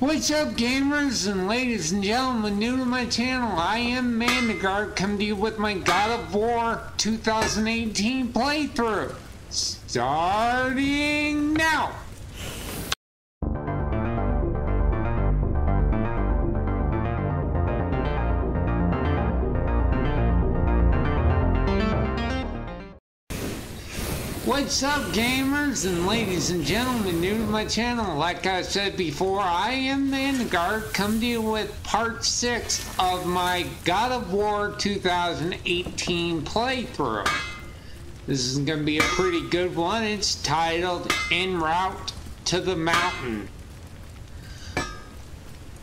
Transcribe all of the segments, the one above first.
What's up, gamers and ladies and gentlemen new to my channel? I am Mandagar, coming to you with my God of War 2018 playthrough. Starting now! What's up gamers and ladies and gentlemen new to my channel? Like I said before, I am Mandagar, come to you with part 6 of my God of War 2018 playthrough. This is going to be a pretty good one. It's titled En Route to the Mountain.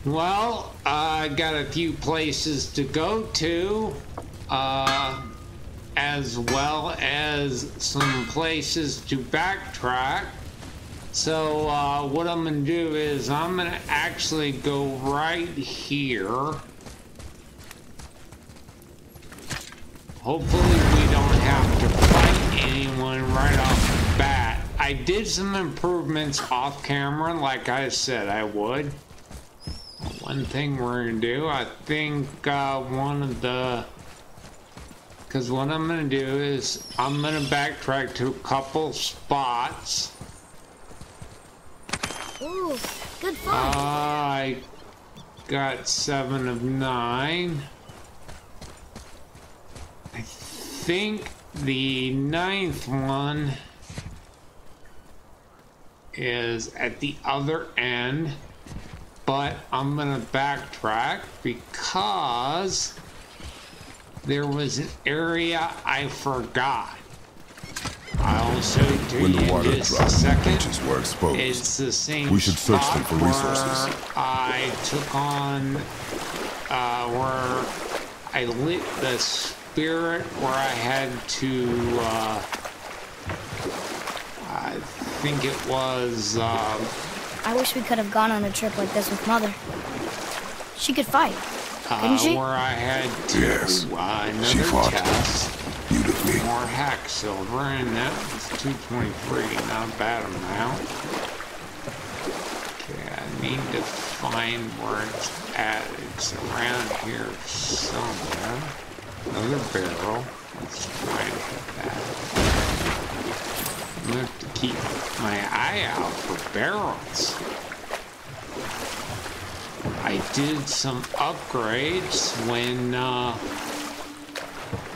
Well, I got a few places to go to. Uh, as well as some places to backtrack. So uh, what I'm going to do is I'm going to actually go right here. Hopefully we don't have to fight anyone right off the bat. I did some improvements off camera like I said I would. One thing we're to do, I think uh, one of the because what I'm going to do is I'm going to backtrack to a couple spots. Ooh, good fun. I got seven of nine. I think the ninth one is at the other end, but I'm going to backtrack because there was an area I forgot. I'll show you when the water in just a second. beaches were exposed. It's the same. We should search them spot for where resources. I took on uh, where I lit the spirit where I had to. Uh, I think it was. Um, I wish we could have gone on a trip like this with Mother. She could fight. Couldn't uh, where I had to Yes. uh, She another fought. test. Beautifully. More hack silver, and that was 223. Not a bad amount. Okay, I need to find where it's at. It's around here somewhere. Another barrel. Let's try and hit that. I'm gonna have to keep my eye out for barrels. I did some upgrades when uh,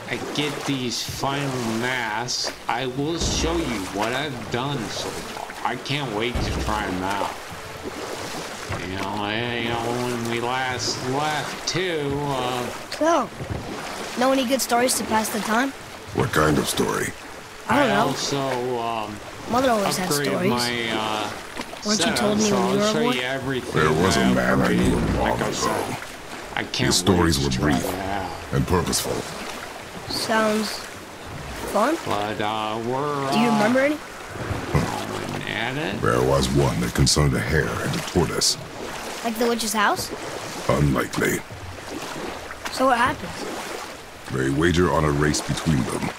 I get these final masks. I will show you what I've done so far. I can't wait to try them out. You know, and, you know when we last left too, uh, So, know any good stories to pass the time? What kind of story? I don't know. also um, Mother always had upgraded stories. my uh, Weren't you told me so when you were a boy? There was a man I knew upgraded. long Like I ago. I can't His stories were brief. And purposeful. Sounds fun. But uh, we're Do you remember any? going at it. There was one that concerned a hare and a tortoise. Like the witch's house? Unlikely. So what happens? They wager on a race between them.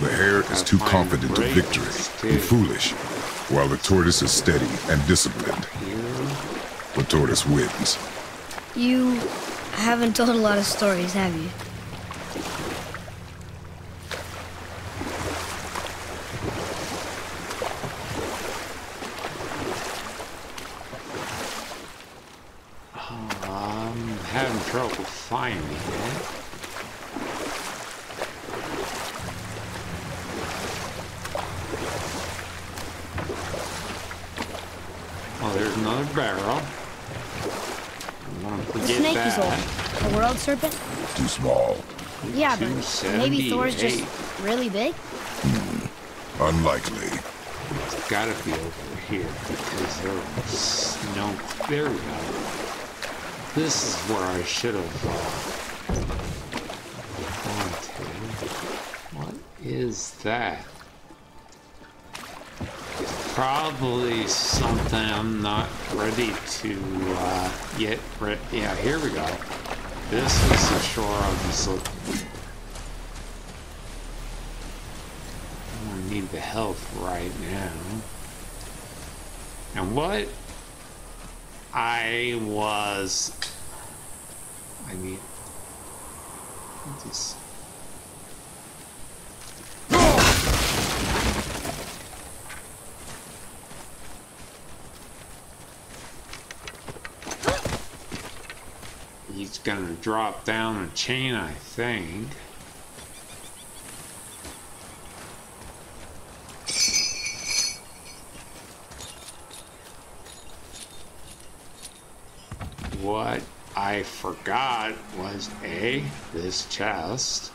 The hare is too confident of victory and foolish, while the tortoise is steady and disciplined. The tortoise wins. You haven't told a lot of stories, have you? I'm having trouble finding it. Oh, there's another barrel. I won't The snake that. is old. The world serpent? Too small. Yeah, but maybe Thor's just really big? Unlikely. It's gotta be over here because there was no. There we go. This is where I should have uh, gone to. What is that? Probably something I'm not ready to uh, yet. Re- yeah, here we go. This is the shore I was looking. I need the health right now. And what I was. I need. Just. He's gonna drop down a chain, I think. What I forgot was A, this chest.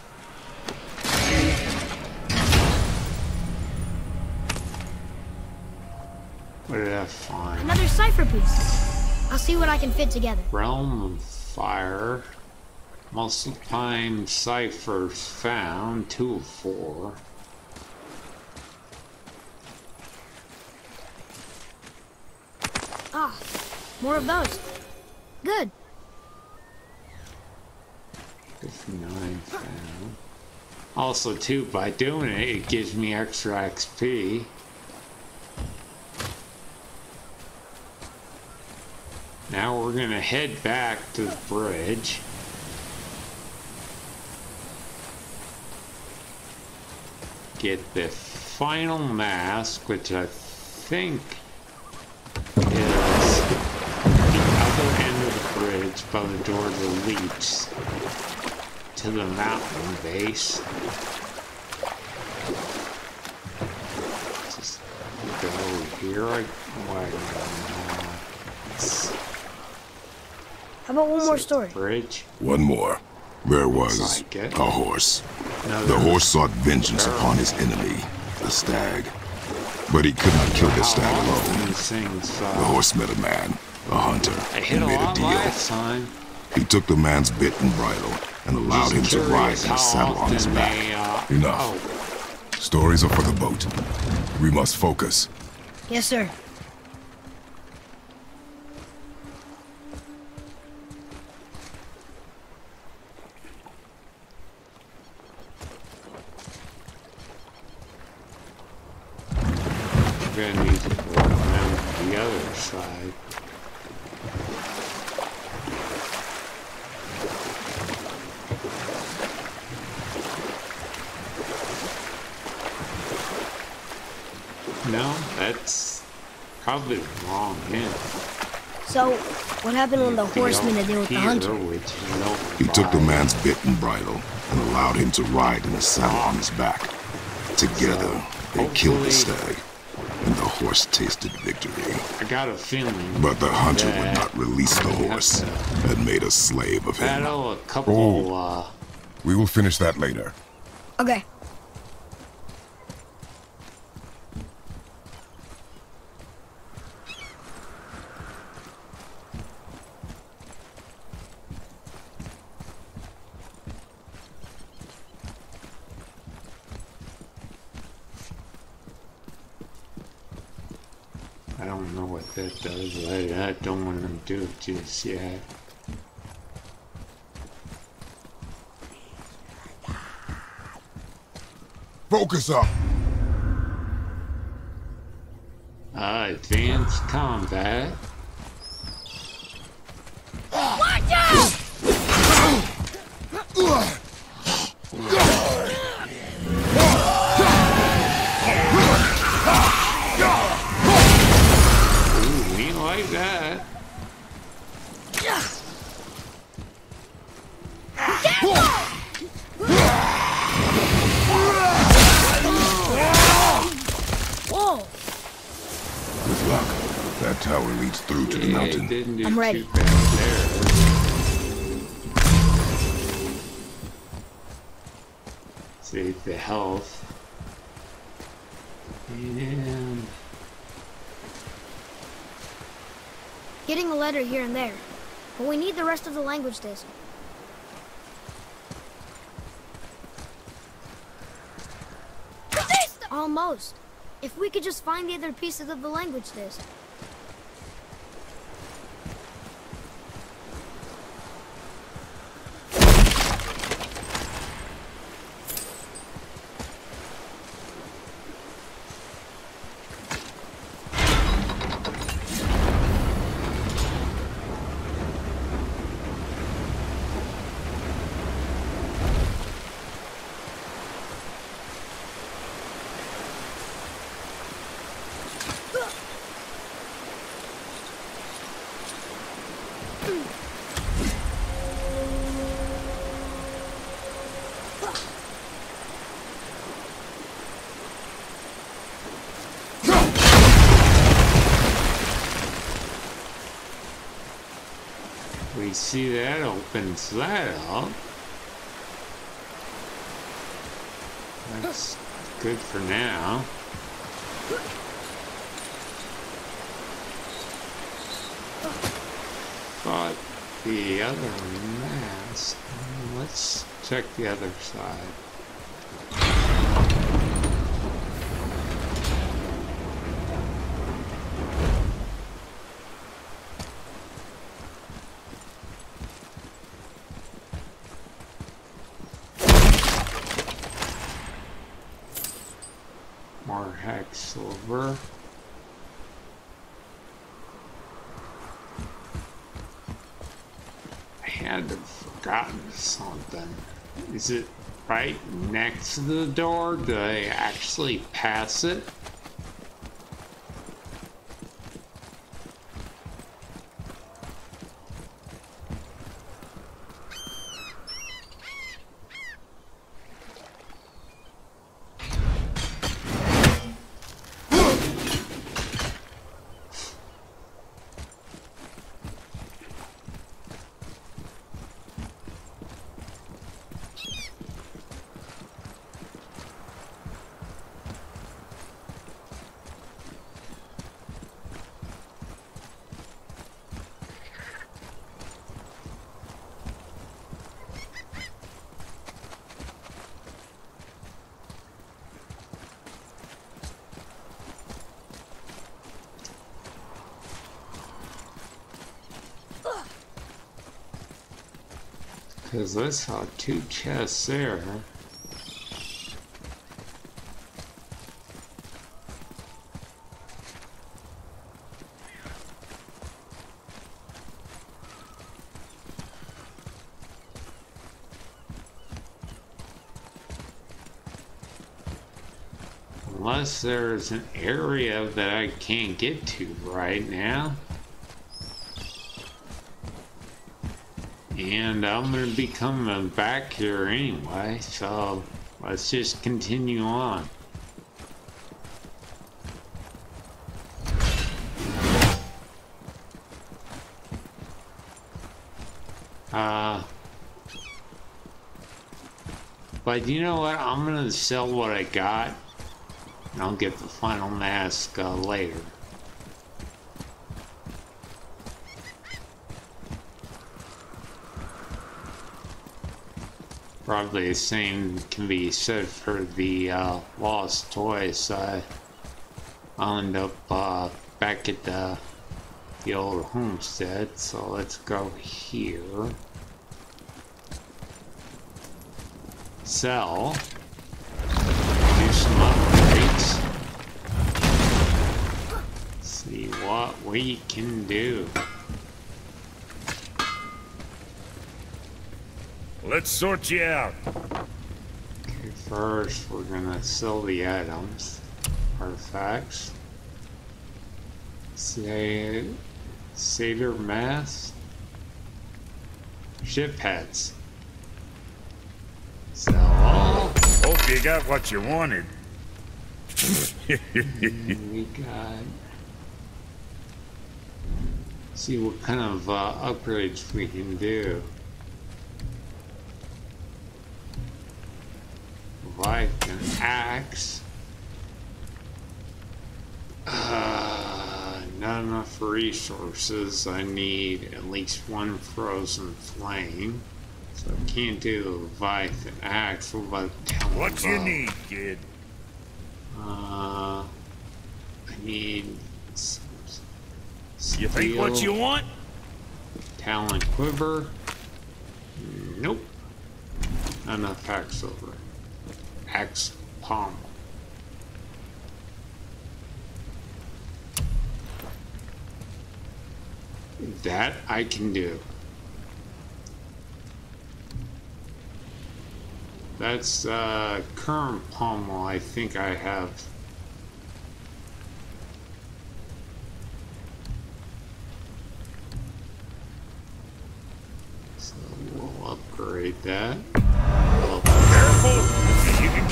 What did I find? Another cipher piece. I'll see what I can fit together. Realm of Fire. Multiplying ciphers found. Two of four. Ah, more of those. Good. 59 found. Also, too, by doing it, it gives me extra XP. Now we're gonna head back to the bridge. Get the final mask, which I think is the other end of the bridge by the door that leads to the mountain base. Just go here. I, why, uh, it's How about one more story? bridge. One more. There was like a horse. No, The horse sought vengeance upon his enemy, the stag. But he could not kill the stag alone. these things, The uh, horse met a man, a hunter, I hit and made a deal. time. He took the man's bit and bridle and allowed him to ride curious in how a saddle on his back. they, uh, Enough. Oh, Stories are for the boat. We must focus. Yes, sir. Happened when the horseman had deal with the hunter? which He took the man's bit and bridle and allowed him to ride in a saddle on his back. Together, they killed the stag, and the horse tasted victory. I got a feeling. But the hunter would not release the horse and made a slave of him. Battle a couple, uh, We will finish that later. Okay. I don't know what does. I, don't want to do it just yet. Focus up! Uh, advanced combat. Ooh, Whoa! Good luck. That tower leads through to the Yeah, mountain. didn't I'm ready. too bad there. Save the health. And Getting a letter here and there. But we need the rest of the language disc. Almost. If we could just find the other pieces of the language disc. We see that opens that up. That's good for now. But the other mask, let's check the other side. More hack silver. I had to have forgotten something. Is it right next to the door? Do I actually pass it? Because I saw uh, two chests there. Unless there's an area that I can't get to right now. And I'm gonna be coming back here anyway, so let's just continue on. Uh, but you know what? I'm gonna sell what I got, and I'll get the final mask uh, later. Probably the same can be said for the uh, lost toys. I'll end up uh, back at the, the old homestead, so let's go here. Sell. Do some upgrades. See what we can do. Let's sort you out. Okay, first we're gonna sell the items, artifacts. Say, satyr mask, ship heads. Sell all. Hope you got what you wanted. We got. See what kind of uh, upgrades we can do. Like an axe. Uh, not enough resources. I need at least one frozen flame. So I can't do the Leviathan axe. What what you need, kid? Uh, I need some You think what you want? Talon quiver. Nope. Not enough hack silver. Axe palm. That I can do. That's uh, current pommel. I think I have. So we'll upgrade that.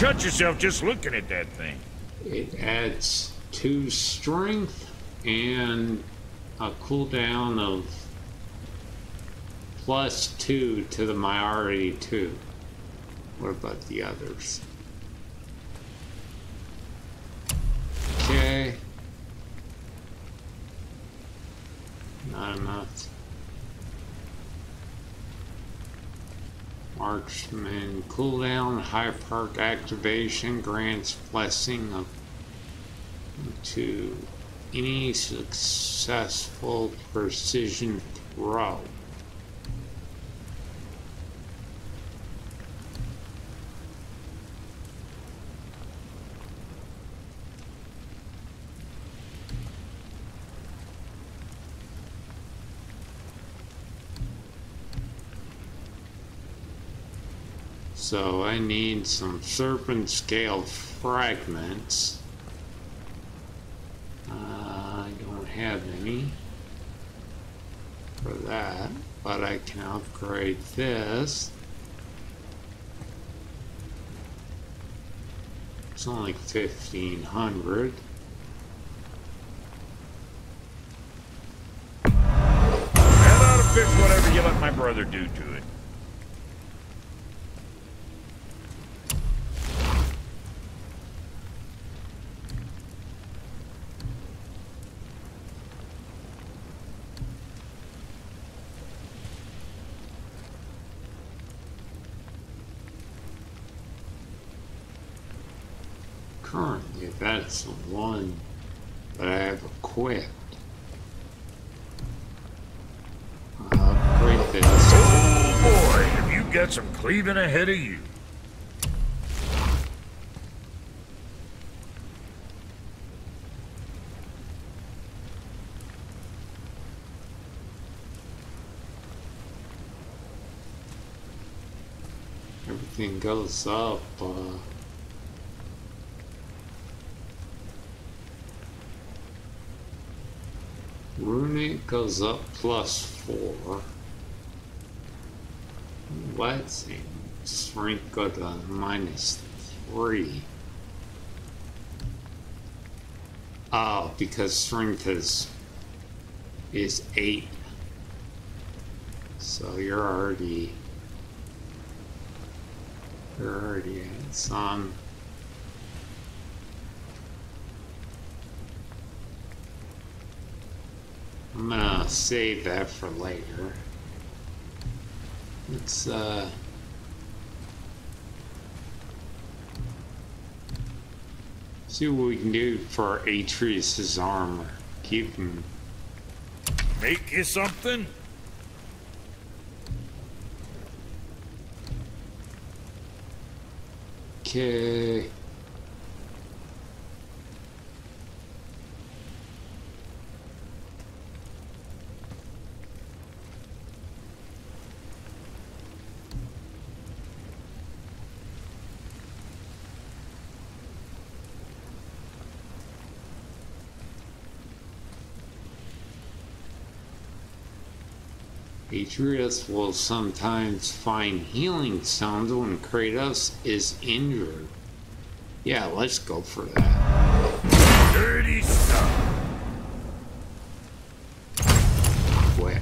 Cut yourself just looking at that thing. It adds two strength and a cooldown of plus two to the majority two. What about the others? Okay. Not enough. Marksman cooldown, high perk activation grants blessing of to any successful precision throw. So I need some serpent scale fragments. Uh, I don't have any for that, but I can upgrade this. It's only 1500. That ought to fix whatever you let my brother do to it. Currently, that's the one that I have equipped. I'll upgrade. Oh boy, have you got some cleaving ahead of you. Everything goes up. Uh, Runic goes up plus four. Let's. Strength go to minus three. Oh, because strength is is eight. So you're already you're already at some. I'm gonna save that for later. Let's uh see what we can do for Atreus's armor. Keep him Make you something? okay. Atreus will sometimes find healing stones when Kratos is injured. Yeah, let's go for that. Dirty stuff. Quit.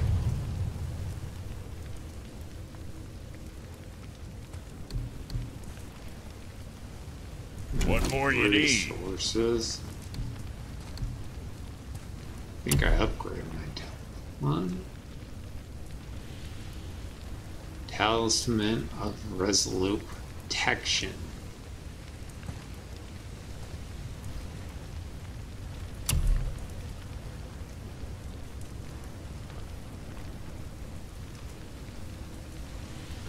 What more you need? Resources. I think I upgraded my one. Talisman of Resolute Protection.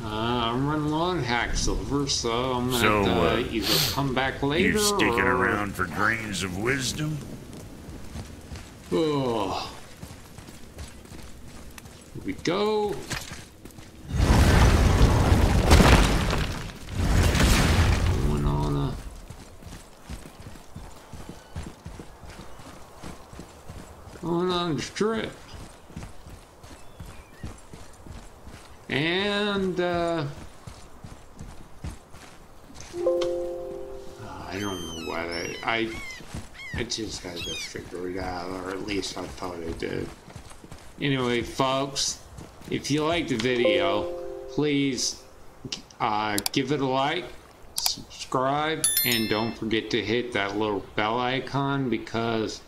Uh, I'm running low on hack silver, so I'm gonna So, have uh, either come back later You sticking or... around for grains of wisdom? Oh. Here we go. On. And, uh, I don't know what I, I, I just had to figure it out, or at least I thought I did. Anyway, folks, if you liked the video, please uh, give it a like, subscribe, and don't forget to hit that little bell icon because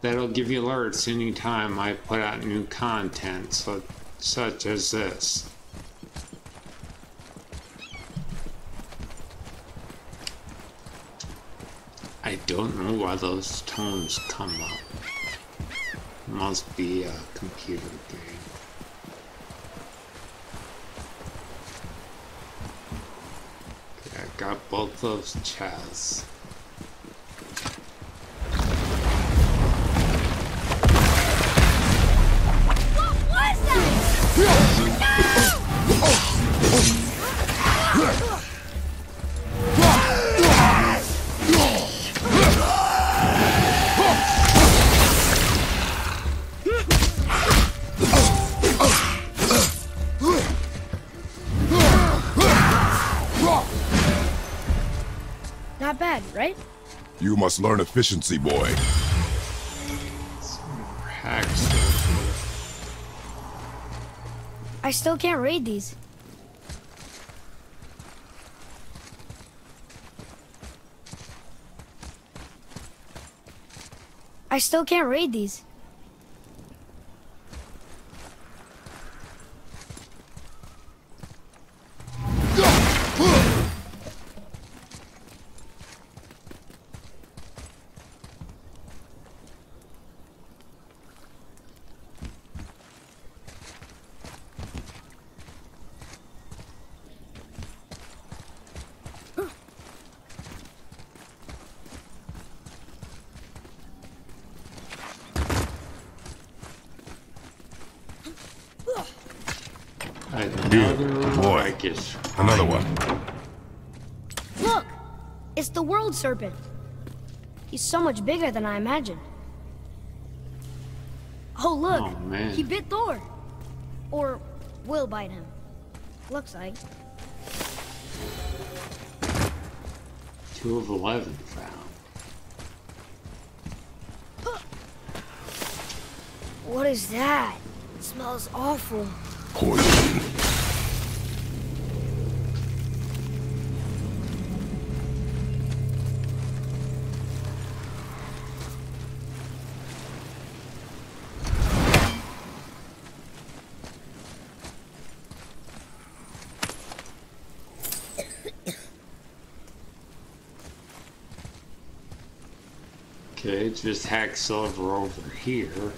that'll give you alerts anytime I put out new content so, such as this. I don't know why those tones come up. Must be a computer game. Okay, I got both those chests. Not bad, right? You must learn efficiency, boy. I still can't read these. I still can't read these. Another boy. I guess. Another one. Look! It's the world serpent. He's so much bigger than I imagined. Oh, look! Oh, man. He bit Thor. Or will bite him. Looks like. Two of eleven found. What is that? It smells awful. Poison. Just hack silver over here.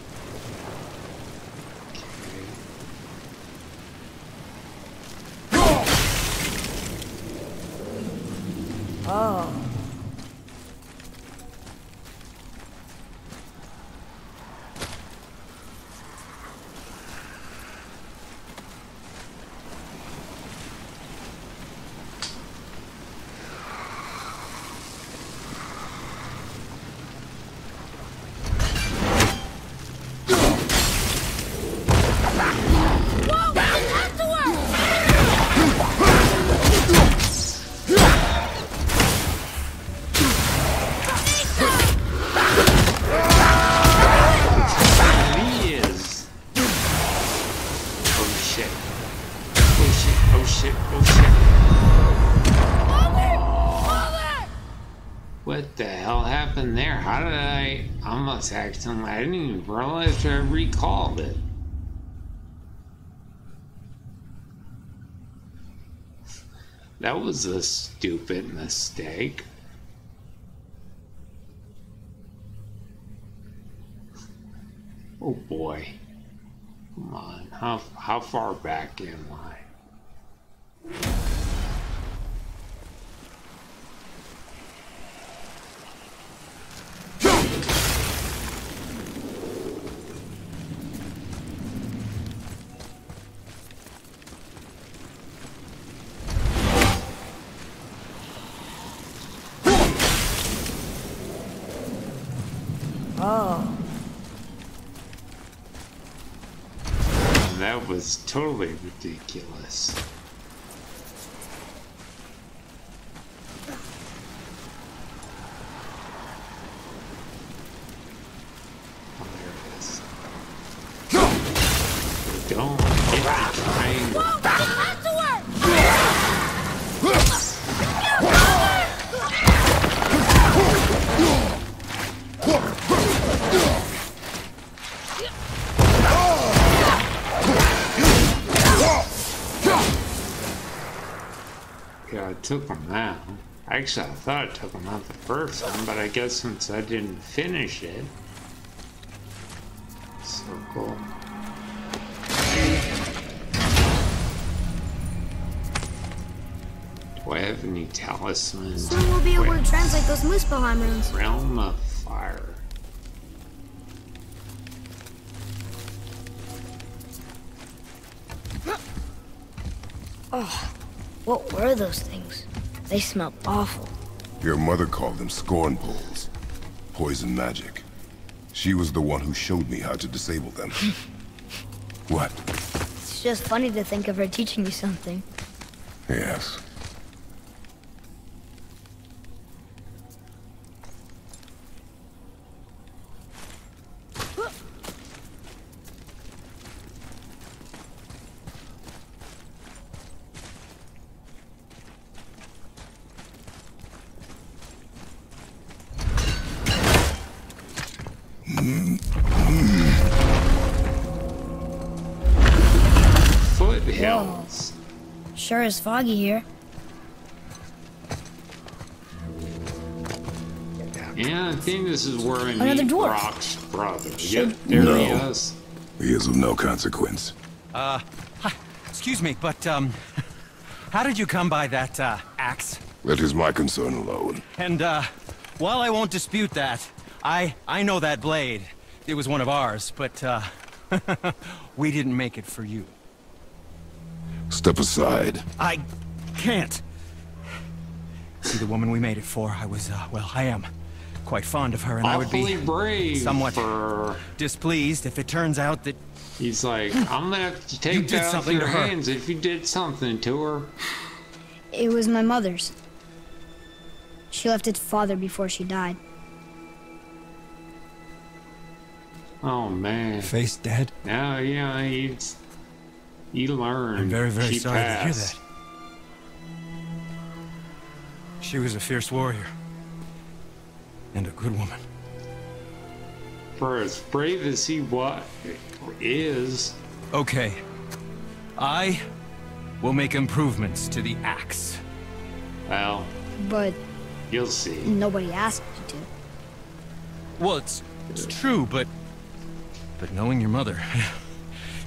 Happened there? How did I almost accidentally? I didn't even realize I recalled it. That was a stupid mistake. Totally ridiculous. Took him out. Actually, I thought I took them out the first time, but I guess since I didn't finish it. Circle. Do I have any talismans? Soon we'll be able to translate those Muspelheim runes. Realm of Fire. Oh, what were those things? They smell awful. Your mother called them scorn poles. Poison magic. She was the one who showed me how to disable them. what? It's just funny to think of her teaching you something. Yes. Is foggy here. Yeah, I think this is where I Another meet dwarf. Brok's brother. Should- Yep, there he No. is. He is of no consequence. Uh, Excuse me, but, um, how did you come by that, uh, axe? That is my concern alone. And, uh, while I won't dispute that, I, I know that blade. It was one of ours, but, uh, we didn't make it for you. Step aside. I can't. See, the woman we made it for, I was, uh, well, I am quite fond of her, and I would be brave somewhat- for... displeased if it turns out that He's like, I'm gonna have to take You did that off something your to her. hands if you did something to her. It was my mother's. She left its father before she died. Oh man. face dead. Now, yeah, he's he learned. I'm very, very She sorry to hear that. She was a fierce warrior. And a good woman. For as brave as he what is, Okay. I will make improvements to the axe. well, But you'll see. nobody asked you to. Well, it's, it's true, but... But knowing your mother...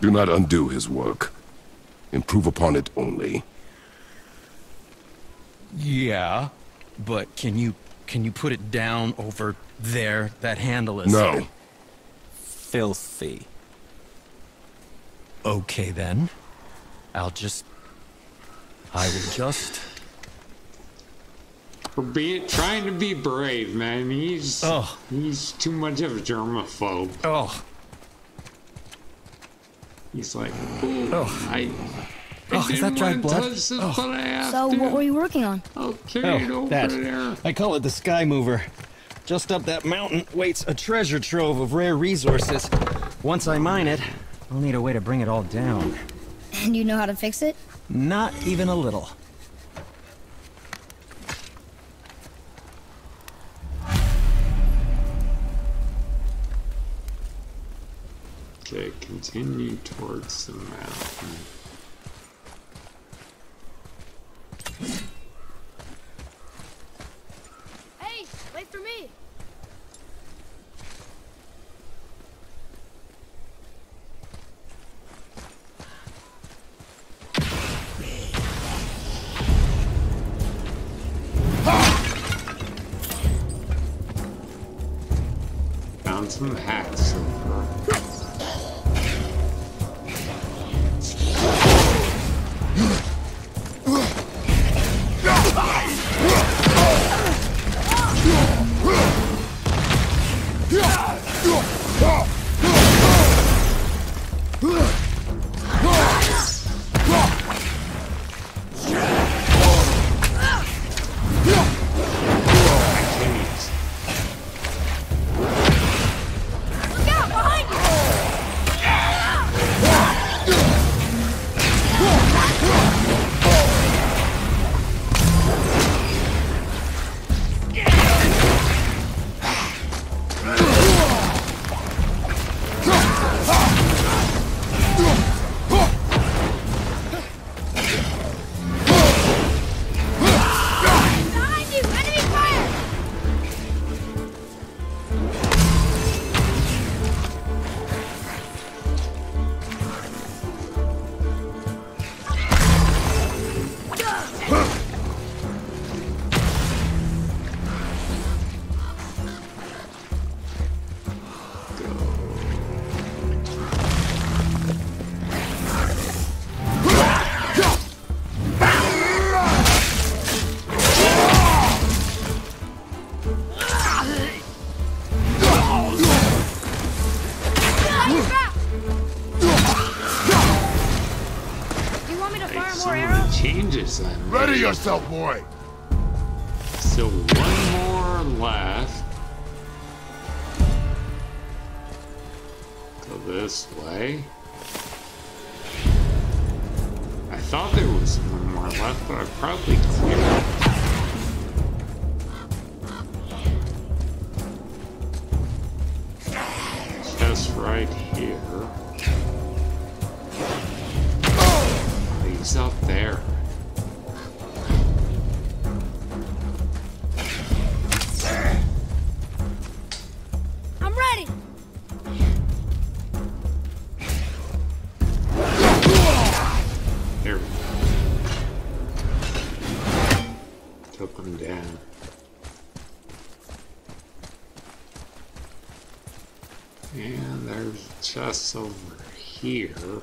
Do not undo his work. Improve upon it only. Yeah, but can you can you put it down over there? That handle is No. filthy. Okay then. I'll just I will just For being trying to be brave, man. He's Oh. he's too much of a germaphobe. Oh, He's like, Ooh, Oh. I. I Oh, is that dried blood? this, Oh. but I have So to. what were you working on? Okay, Oh, that. there. I call it the Sky Mover. Just up that mountain waits a treasure trove of rare resources. Once I mine it, I'll need a way to bring it all down. And you know how to fix it? Not even a little. Continue towards the mountain. Changes I made. Ready yourself, boy. So one more left. Go this way. I thought there was one more left, but I probably cleared here.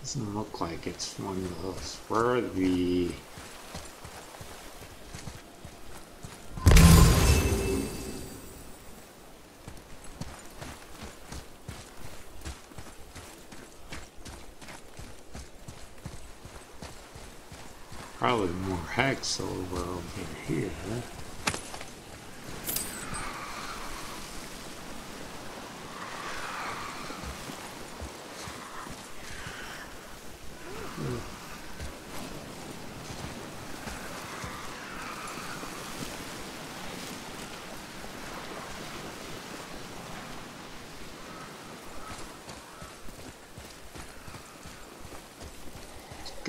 Doesn't look like it's one of those. Where are the... Probably more hack silver over here.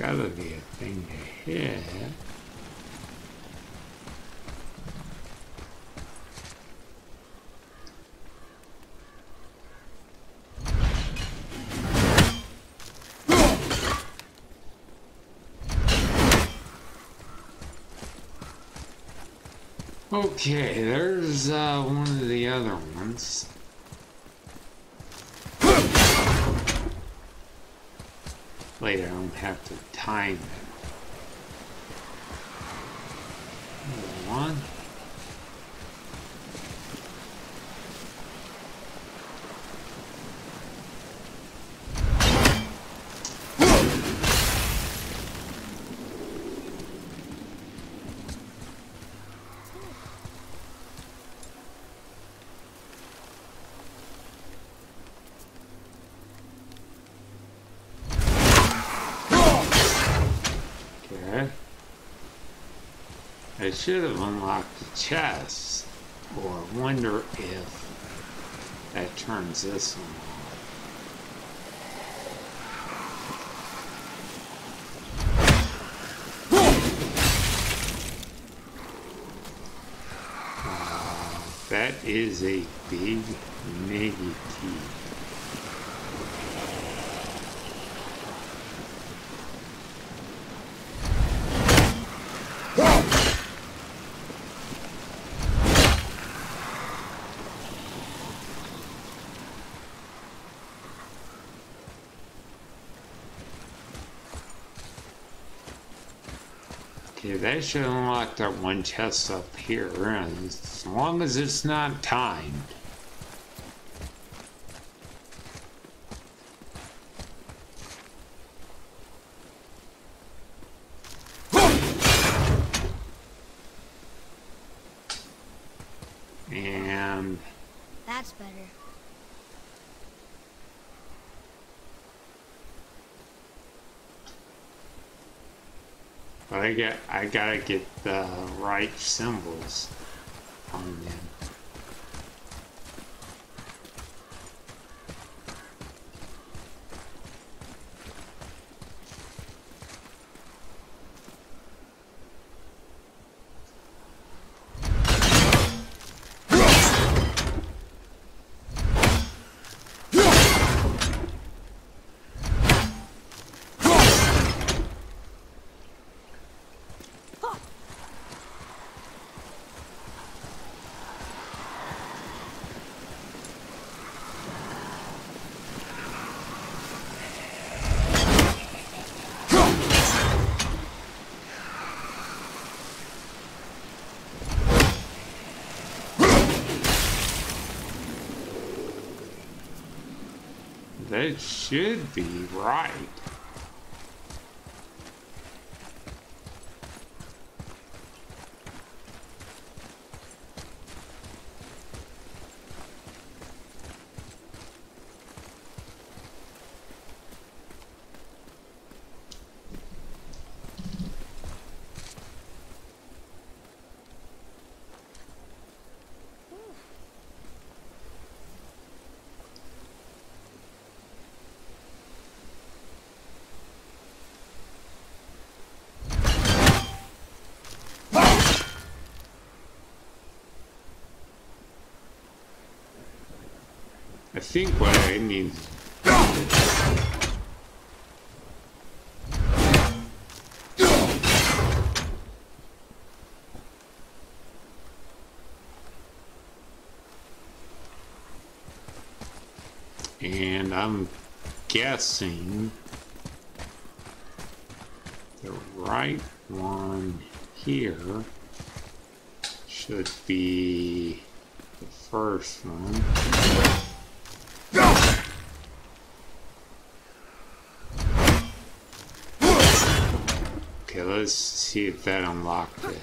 gotta be a thing to hit. Okay, there's uh, one of the other ones. Later, I don't have to time it. One. unlock the chest, or wonder if that turns this on. Uh, that is a big negative. Should unlock that one chest up here, and as long as it's not timed. And That's better. but I get I gotta get the right symbols on them. That should be right. I think what I need. And I'm guessing the right one here should be the first one. Okay, let's see if that unlocked it.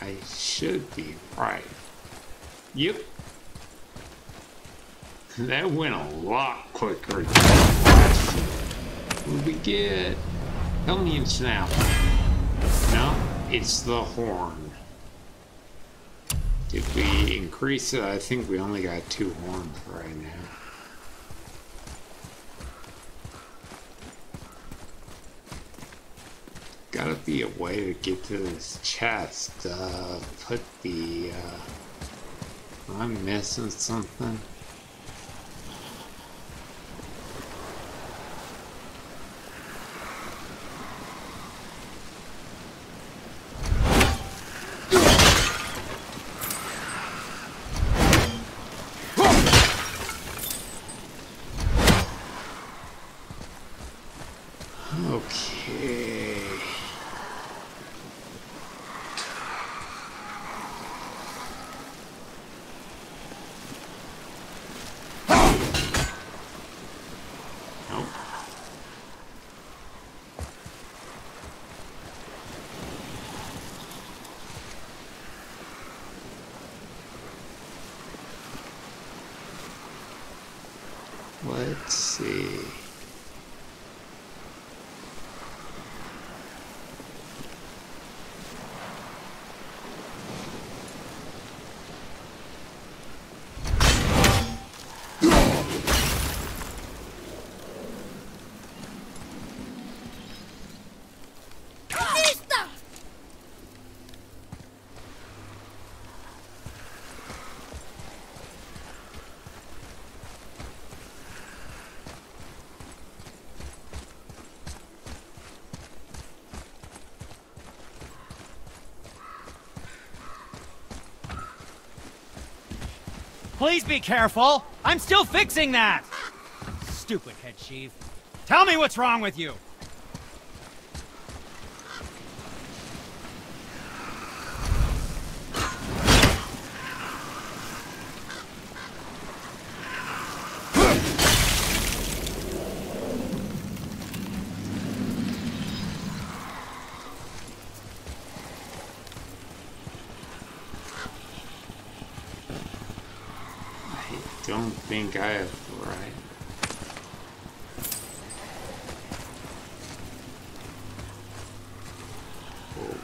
I should be right. Yep. That went a lot quicker than last year. What we get? It's now. No, it's the horn. Did we increase it? I think we only got two horns right now. Gotta be a way to get to this chest. Uh, put the. Uh, am I missing something? Please be careful. I'm still fixing that. Stupid head chief. Tell me what's wrong with you. I have the right. Oh.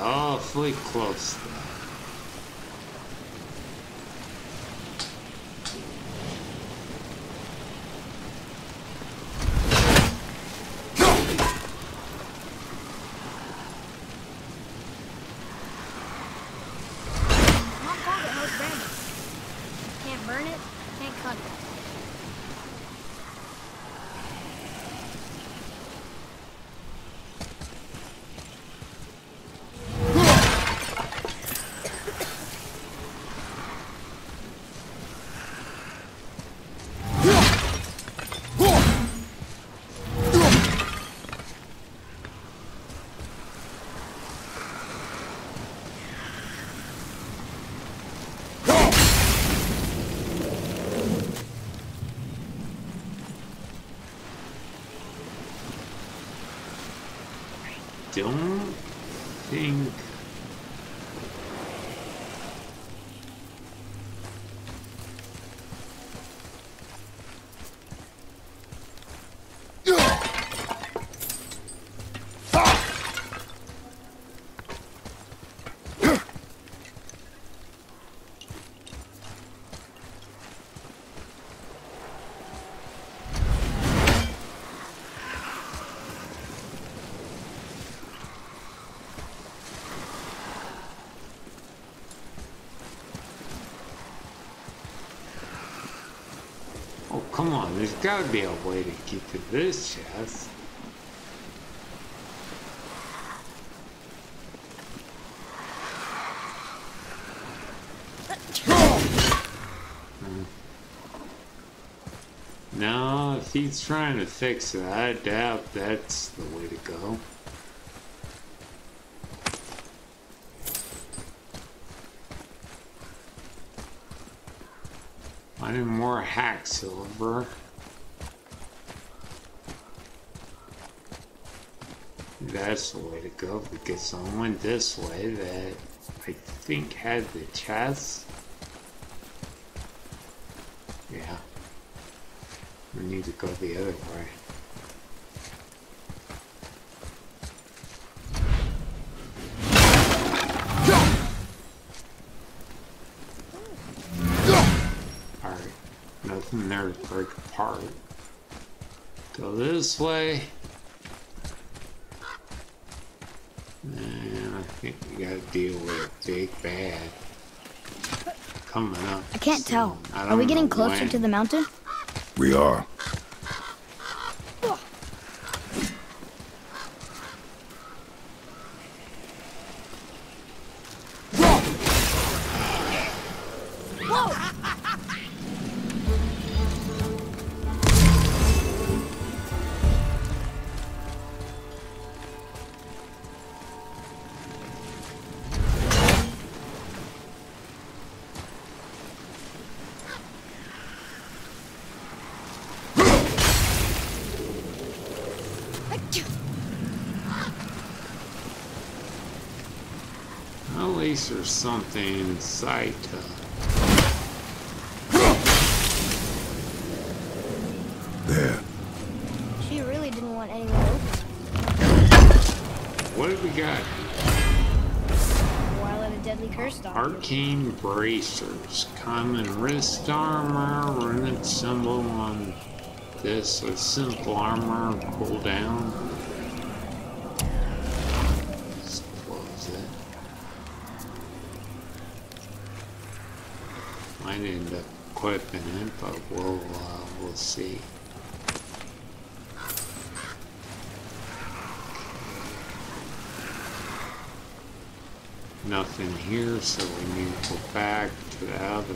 oh Awfully close though. Not far to most bandits. Can't burn it, can't cut it. Don't think. Oh, come on. There's gotta be a way to get to this chest. No, if he's trying to fix it, I doubt that's the way to go. Finding more hack silver. That's the way to go because I went this way that I think had the chest. Yeah. We need to go the other way. Alright. Nothing there to break apart. Go this way. And I think we gotta deal with a big bad. Coming up. I can't tell. I Are we getting closer when. to the mountain? We are. At least something in sight to There. She really didn't want anyone to What have we got? while let a deadly curse on you. Arcane bracers, common wrist armor, runic symbol on this, a simple armor pull down. Let's close it. Might end up equipping it, but we'll uh, we'll see. Nothing here, so we need to go back to the other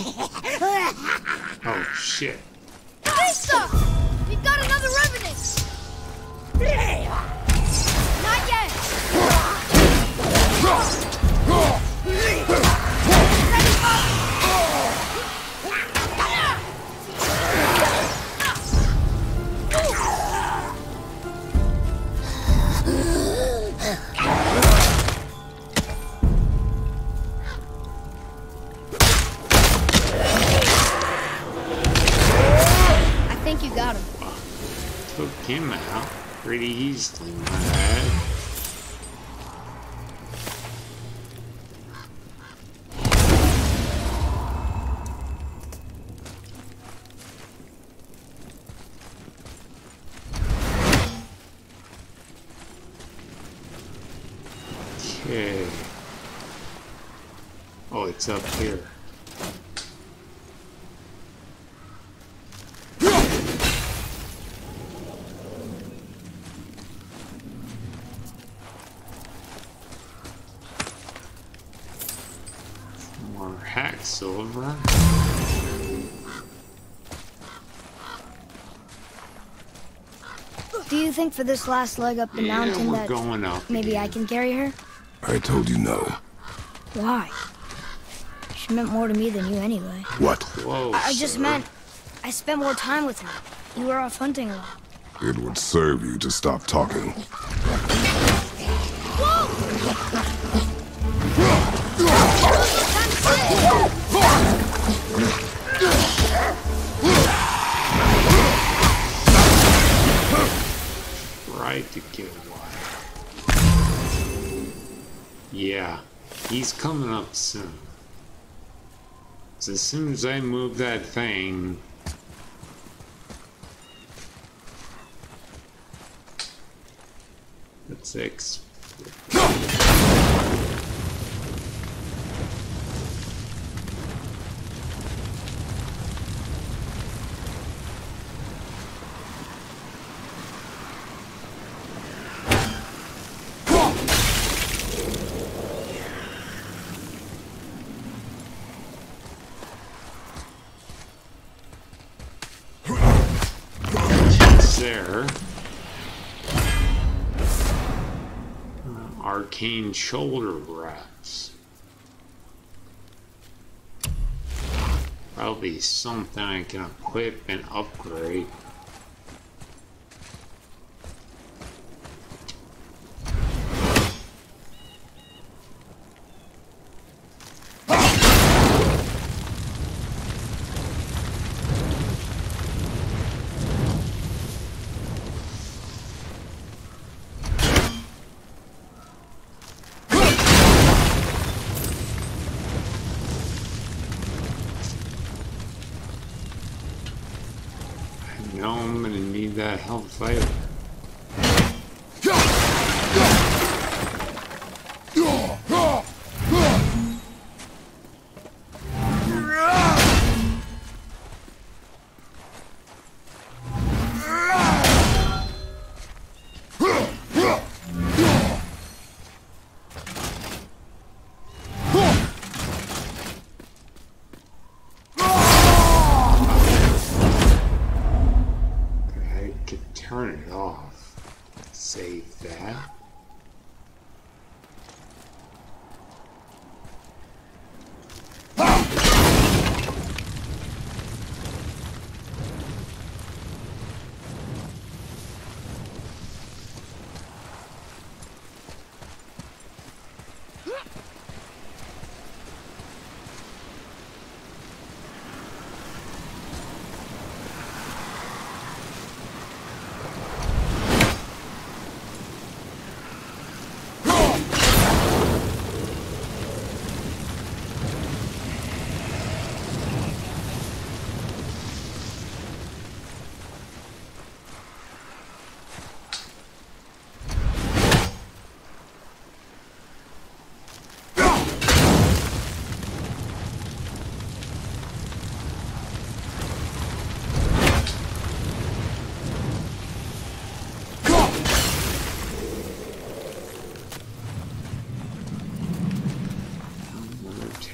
Oh shit. It's up here. More hack silver. Do you think for this last leg up the Yeah, mountain we're that going up. maybe I can carry her? I told you no. Why? She meant more to me than you anyway. What? Close. I I just meant I spent more time with her. You were off hunting a lot. It would serve you to stop talking. Right to get away. Yeah, he's coming up soon. So as soon as I move that thing, let's ex. Shoulder wraps. Probably something I can equip and upgrade.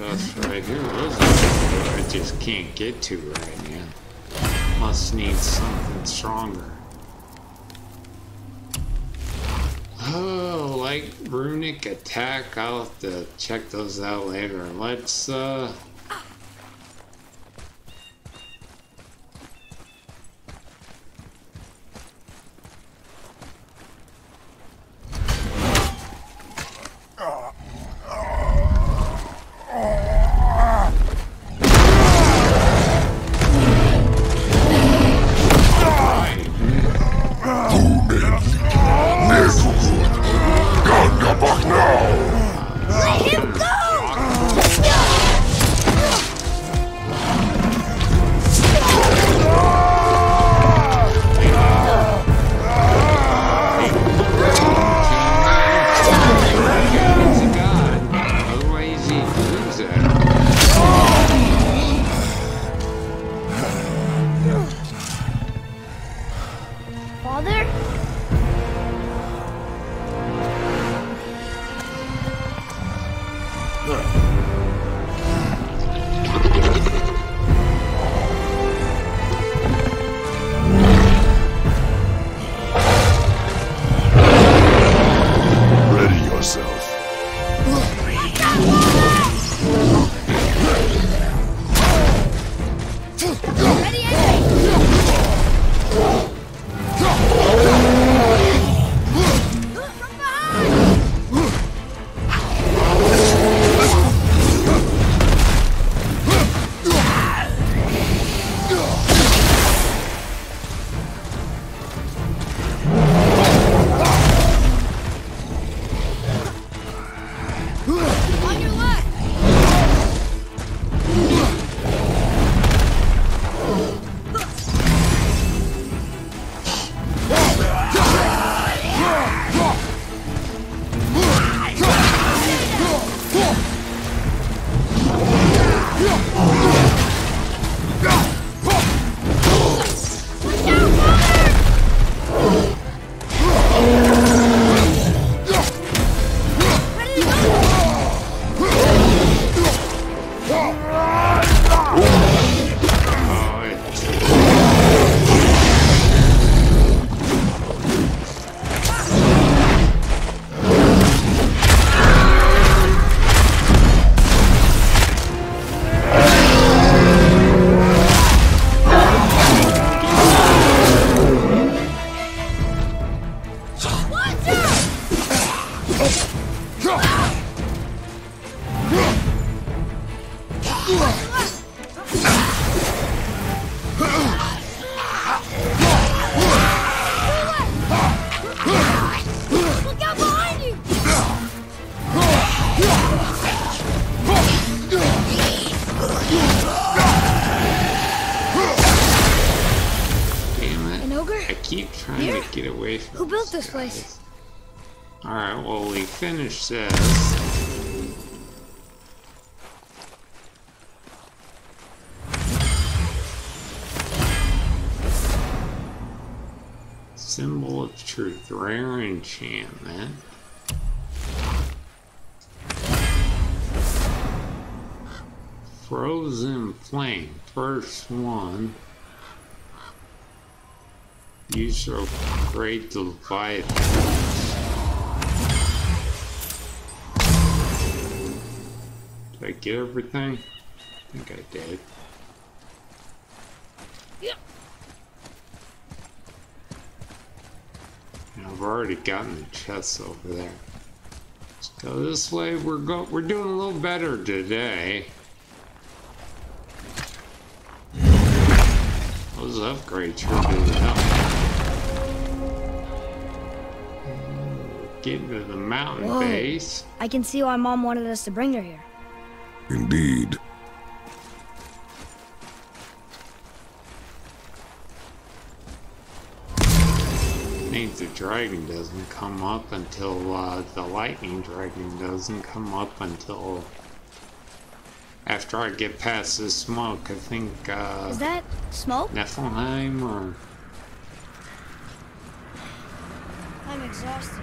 Right here. Are I just can't get to right now. Must need something stronger. Oh, like runic attack. I'll have to check those out later. Let's uh this place? Alright, well we finished this. Symbol of truth, rare enchantment. Frozen flame, first one. Use your great Leviathan. Did I get everything? I think I did. And I've already gotten the chests over there. Let's go this way. We're go we're doing a little better today. Those upgrades sure do help. Getting to the mountain Whoa. base. I can see why Mom wanted us to bring her here. Indeed. Means the dragon doesn't come up until uh, the lightning dragon doesn't come up until after I get past the smoke. I think uh, Is that smoke? Niflheim or I'm exhausted.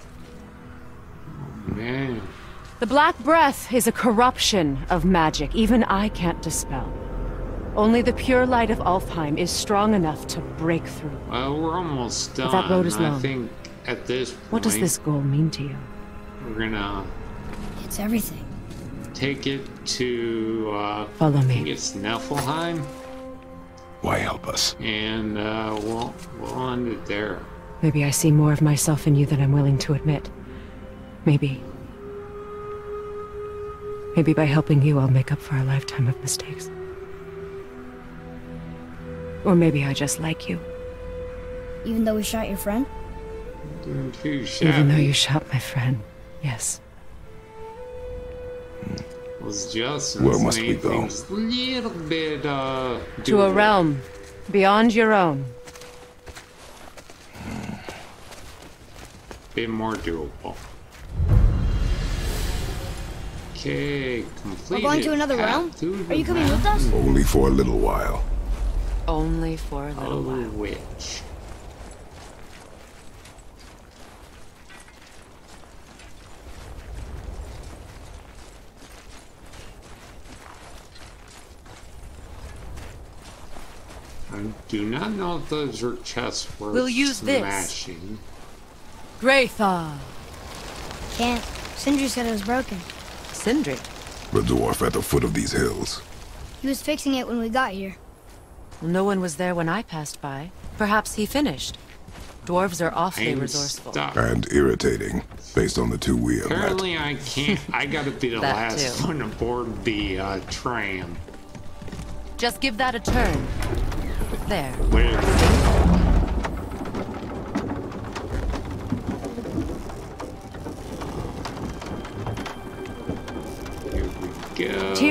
Man, The Black Breath is a corruption of magic even I can't dispel. Only the pure light of Alfheim is strong enough to break through. well, we're almost done. But that road is long. I long. think at this point, What does this goal mean to you? we're gonna It's everything. take it to, uh, Follow I think me. it's Niflheim, Why help us? and uh, we'll, we'll end it there. Maybe I see more of myself in you than I'm willing to admit. Maybe. Maybe by helping you, I'll make up for a lifetime of mistakes. Or maybe I just like you, Even though we shot your friend? Doing too even though you shot my friend. Yes. was just Where must we go? little bit uh To a realm beyond your own. bit more doable. Okay, completed. We're going to another Path realm? through Are you the coming with us? Only for a little while. Only for a little Oh, while. witch. I do not know if those are chests worth We'll use this. smashing. Graythaw. Can't. Sindri said it was broken. Sindri. The dwarf at the foot of these hills. He was fixing it when we got here. No one was there when I passed by. Perhaps he finished. Dwarves are awfully I'm resourceful. stuck. And irritating, based on the two we have met. Apparently, I can't. I gotta be the last too. one aboard the uh, tram. Just give that a turn. There. Where? Here we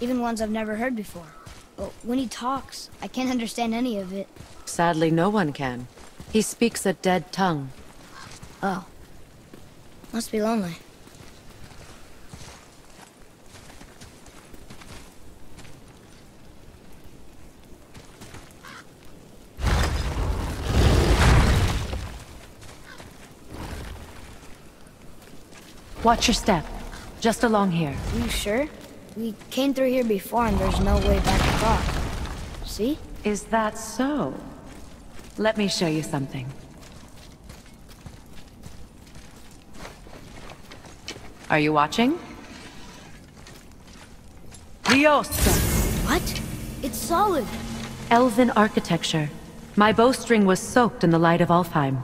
even ones I've never heard before. But when he talks, I can't understand any of it. Sadly, no one can. He speaks a dead tongue. Oh. Must be lonely. Watch your step. Just along here. Are you sure? We came through here before and there's no way back across. See? Is that so? Let me show you something. Are you watching? Liosa! What? It's solid. Elven architecture. My bowstring was soaked in the light of Alfheim.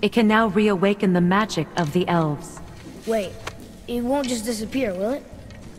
It can now reawaken the magic of the elves. Wait, it won't just disappear, will it?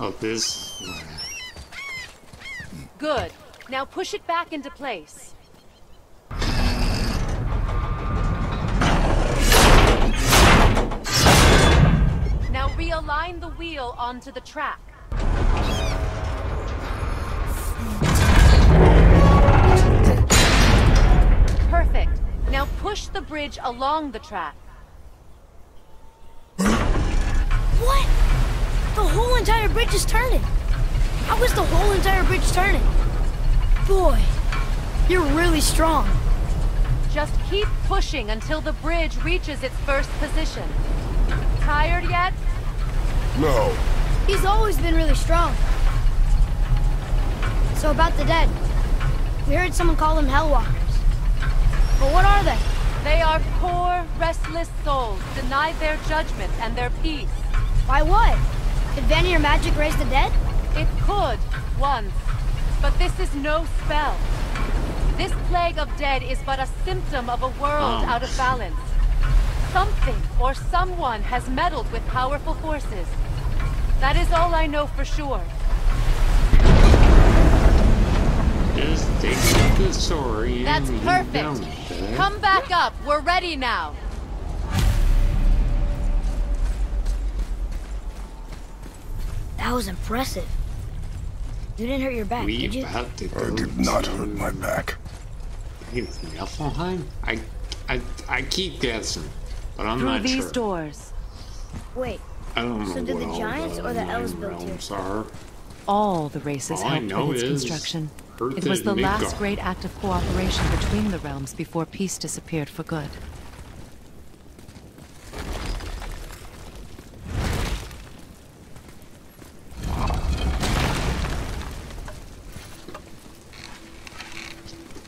Oh, this. Good. Now push it back into place. Now realign the wheel onto the track. Perfect. Now push the bridge along the track. What? The whole entire bridge is turning. How is the whole entire bridge turning? Boy, you're really strong. Just keep pushing until the bridge reaches its first position. Tired yet? No. He's always been really strong. So about the dead. We heard someone call them Hellwalkers. But what are they? They are poor, restless souls, denied their judgment and their peace. By what? Could Vanir magic raise the dead? It could, once. But this is no spell. This plague of dead is but a symptom of a world Oh. out of balance. Something or someone has meddled with powerful forces. That is all I know for sure. Just take the story. That's perfect. Eh? Come back up. We're ready now. That was impressive. You didn't hurt your back, We did you? about to I did not to- hurt my back. Hey, Niflheim? I, I, I keep guessing, but I'm Through not these sure. doors. Wait, I don't know So did what the all giants or the elves build here? realms are. All the races All helped know with its construction. Earth It was is the last great act of cooperation between the realms before peace disappeared for good.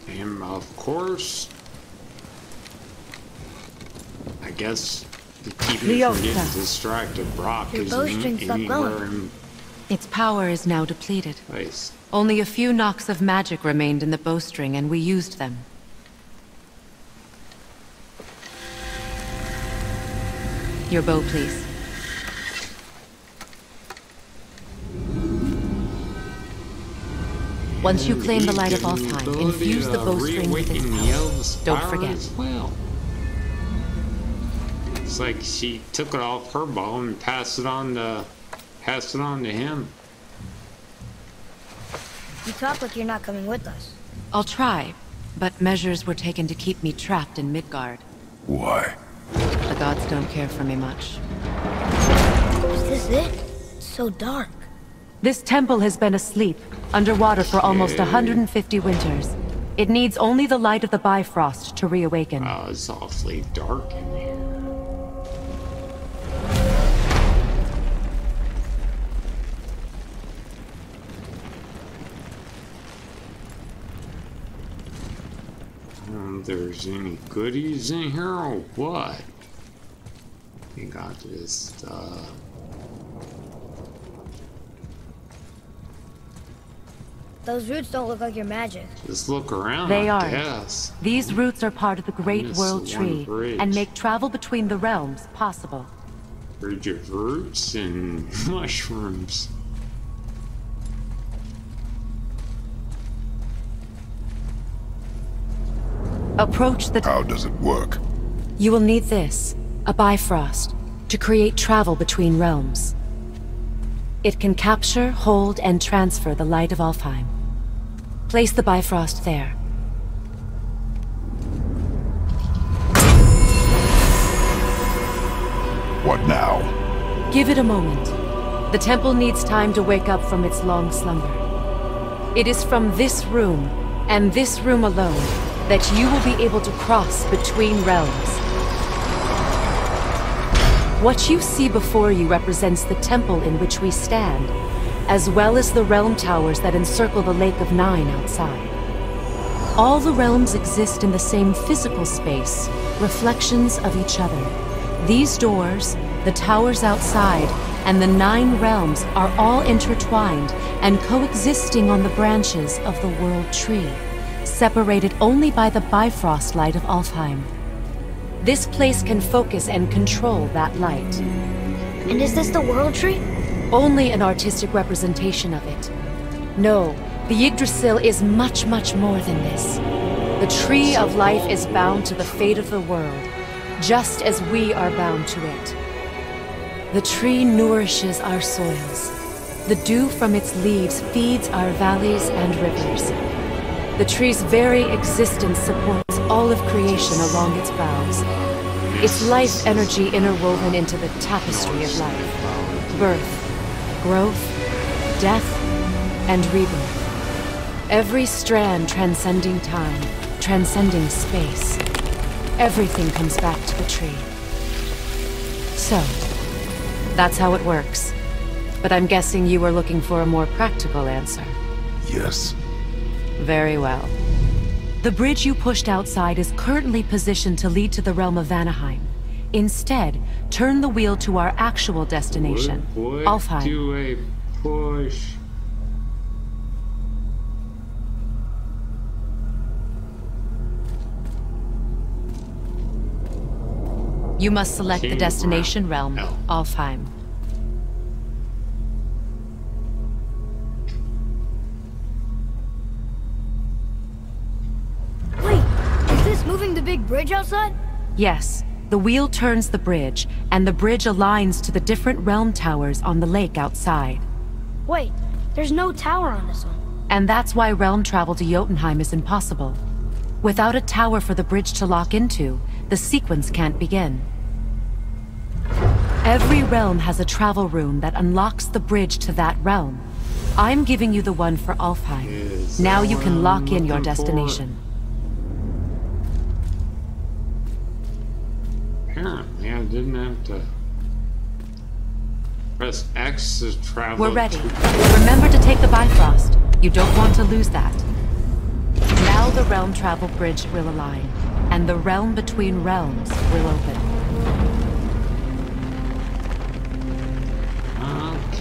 And of course, I guess to keep me from getting Leosta. distracted, Brok Your isn't bowstring stopped anywhere going. in Its power is now depleted. place. Only a few knocks of magic remained in the bowstring, and we used them. Your bow, please. Once you claim the light of Give me Alfheim, infuse uh, the bowstring with its reawaken power. Don't forget. well. It's like she took it off her bow and passed it on to passed it on to him. you talk like you're not coming with us. I'll try, but measures were taken to keep me trapped in Midgard. Why? The gods don't care for me much. Is this it? It's so dark. This temple has been asleep, underwater for almost 150 winters. It needs only the light of the Bifrost to reawaken. Oh, it's awfully dark in here. There's any goodies in here or what? We got this, uh, Those roots don't look like your magic. just look around, They I aren't. guess. These roots are part of the Great World the Tree bridge. and make travel between the realms possible. Bridge of roots and mushrooms. Approach the... How does it work? You will need this, a Bifrost, to create travel between realms. It can capture, hold, and transfer the light of Alfheim. Place the Bifrost there. What now? Give it a moment. The temple needs time to wake up from its long slumber. It is from this room, and this room alone, that you will be able to cross between realms. What you see before you represents the temple in which we stand, as well as the realm towers that encircle the Lake of Nine outside. All the realms exist in the same physical space, reflections of each other. These doors, the towers outside, and the nine realms are all intertwined and coexisting on the branches of the World Tree, separated only by the Bifrost light of Alfheim. This place can focus and control that light. And is this the World Tree? Only an artistic representation of it. No, the Yggdrasil is much, much more than this. The Tree of Life is bound to the fate of the world, just as we are bound to it. The tree nourishes our soils. The dew from its leaves feeds our valleys and rivers. The tree's very existence supports all of creation along its boughs. Its life energy interwoven into the tapestry of life. Birth, growth, death, and rebirth. Every strand transcending time, transcending space. Everything comes back to the tree. So, that's how it works. But I'm guessing you were looking for a more practical answer. Yes. Very well. The bridge you pushed outside is currently positioned to lead to the realm of Vanaheim. Instead, turn the wheel to our actual destination, What Alfheim. do I push? You must select the destination realm, Realm. Alfheim. Bridge outside? Yes, the wheel turns the bridge, and the bridge aligns to the different realm towers on the lake outside. Wait, there's no tower on this one. And that's why realm travel to Jotunheim is impossible. Without a tower for the bridge to lock into, the sequence can't begin. Every realm has a travel room that unlocks the bridge to that realm. I'm giving you the one for Alfheim. Is Now you can lock in your destination. for? Apparently, I didn't have to press X to travel. We're ready. Remember to take the Bifrost. You don't want to lose that. Now the realm travel bridge will align, and the realm between realms will open.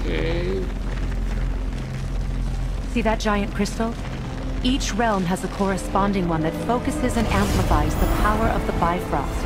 Okay. See that giant crystal? Each realm has a corresponding one that focuses and amplifies the power of the Bifrost,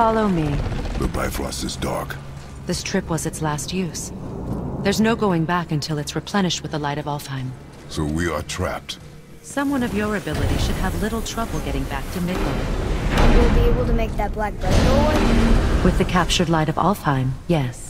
Follow me. The Bifrost is dark. This trip was its last use. There's no going back until it's replenished with the light of Alfheim. So we are trapped. Someone of your ability should have little trouble getting back to Midgard. We'll be able to make that black breath go away? With the captured light of Alfheim, yes.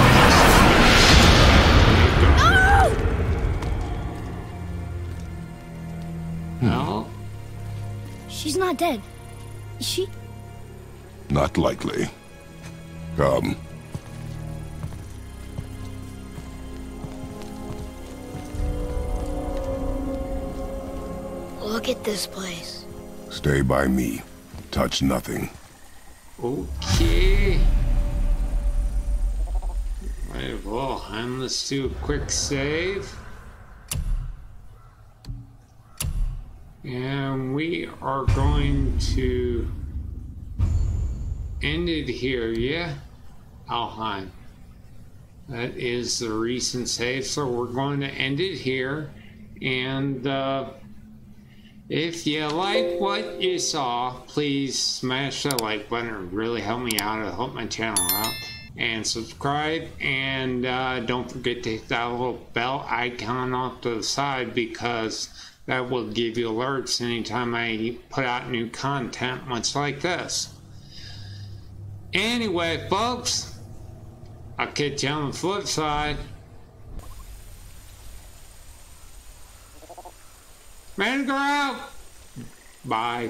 Not dead. Is she? Not likely. Come. Look at this place. Stay by me. Touch nothing. Okay. Right, well, and let's do a quick save. And we are going to end it here, yeah? Alfheim. That is the recent save, so we're going to end it here. And, uh, if you like what you saw, please smash that like button. It really help me out. It'll help my channel out. And subscribe. And uh, don't forget to hit that little bell icon off to the side because that will give you alerts anytime I put out new content much like this. Anyway, folks, I'll catch you on the flip side. Man, go out. Bye.